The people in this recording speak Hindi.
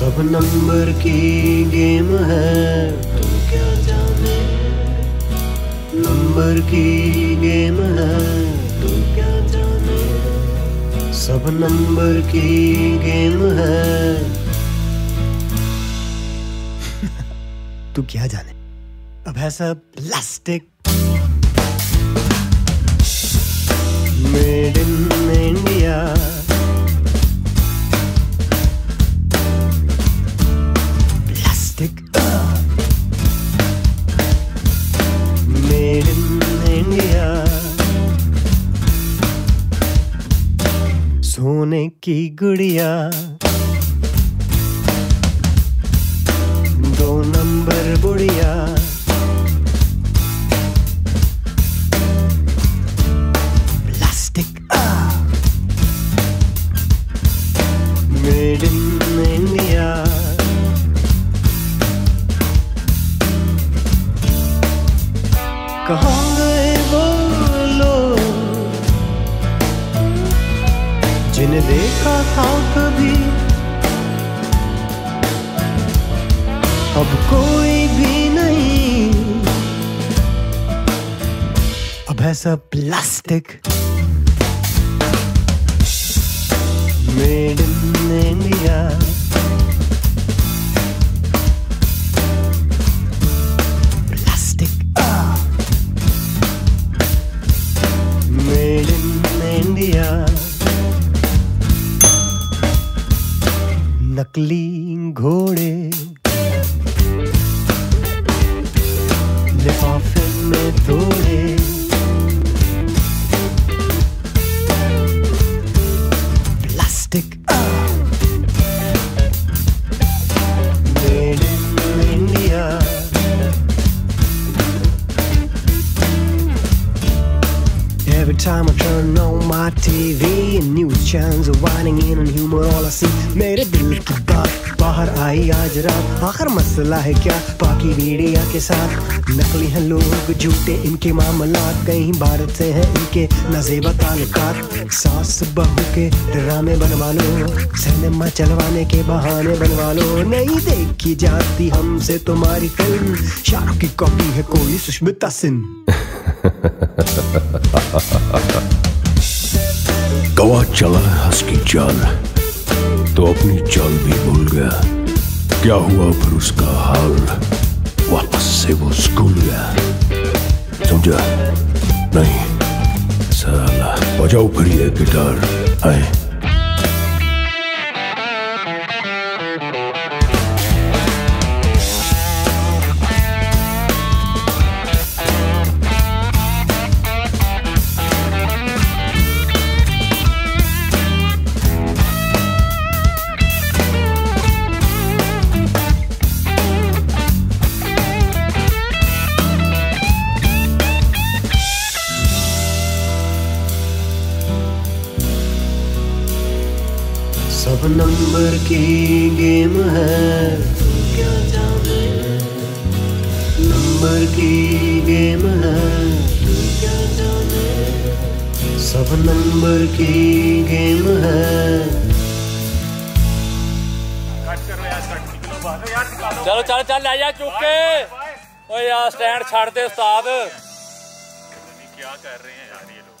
सब नंबर की गेम है तू क्या जाने? नंबर की गेम है तू क्या जाने? सब नंबर की गेम है। तू क्या जाने? अब है सब प्लास्टिक मेड इन इंडिया सोने की गुड़िया। दो नंबर बुढ़िया। देखा था कभी। अब कोई भी नहीं। अब है सब plastic made in India plastic made in India नकली घोड़े। लिफाफे में तोड़े। Time I turn on my TV and news channels are whining in on humor, all I see मेरे दिल की बात बाहर आई आज रात आखिर मसला है क्या बाकी मीडिया के साथ नकली हैं लोग झूठे इनके मामलात कहीं भारत से हैं इनके नजेबा ताल्लुकात सास बहू के ड्रामे बनवा लो सिनेमा चलवाने के बहाने बनवा लो नहीं देखी जाती हमसे तुम्हारी फ़िल्म शाहरुख की कॉपी है कोई सुष्मिता सिंह गवा चला हंस की चाल तो अपनी चाल भी भूल गया। क्या हुआ फिर उसका हाल? वापस से वो स्कूल गया। समझा? नहीं साला बजाओ फिर ये गिटार। आए। सब नंबर की गेम है। नंबर की गेम है। सब नंबर की गेम है। चलो चल चल ले जा चुप के ओ यार स्टैंड छाड़ दे उस्ताद। क्या कर रहे हैं यार ये लोग?